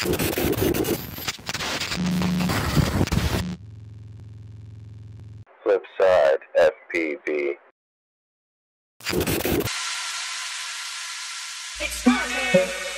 Flip side FPV. Experiment!